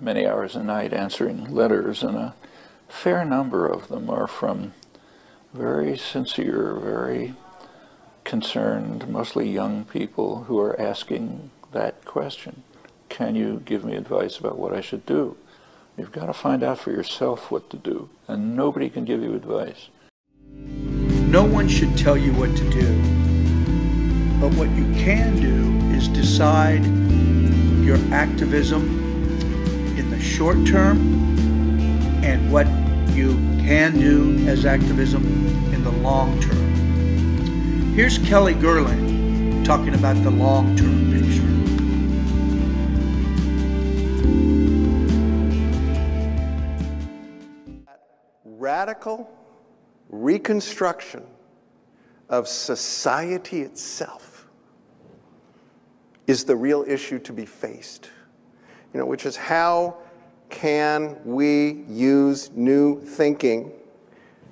many hours a night answering letters, and a fair number of them are from very sincere, very concerned, mostly young people who are asking that question. Can you give me advice about what I should do? You've got to find out for yourself what to do, and nobody can give you advice. No one should tell you what to do. But what you can do is decide your activism the short term and what you can do as activism in the long term. Here's Kelly Gerling talking about the long term picture. Radical reconstruction of society itself is the real issue to be faced. You know, which is how can we use new thinking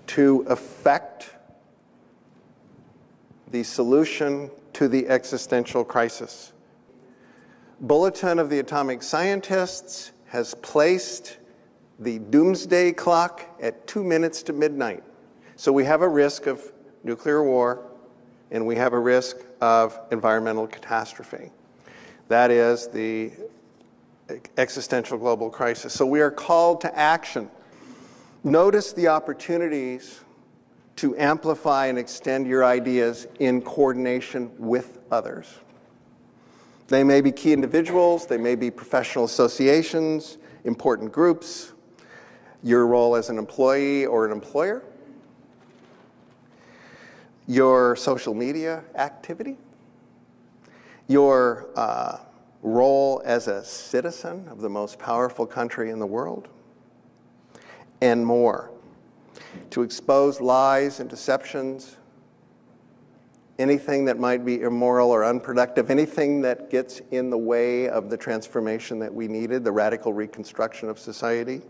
to affect the solution to the existential crisis. Bulletin of the Atomic Scientists has placed the doomsday clock at two minutes to midnight. So we have a risk of nuclear war and we have a risk of environmental catastrophe. That is the existential global crisis. So we are called to action. Notice the opportunities to amplify and extend your ideas in coordination with others. They may be key individuals, they may be professional associations, important groups, your role as an employee or an employer, your social media activity, your uh, role as a citizen of the most powerful country in the world, and more. To expose lies and deceptions, anything that might be immoral or unproductive, anything that gets in the way of the transformation that we needed, the radical reconstruction of society,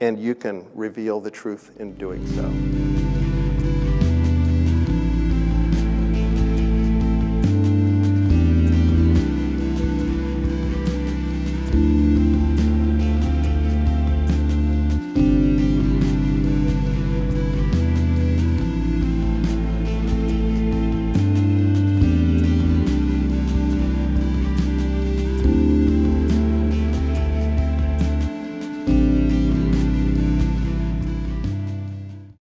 and you can reveal the truth in doing so.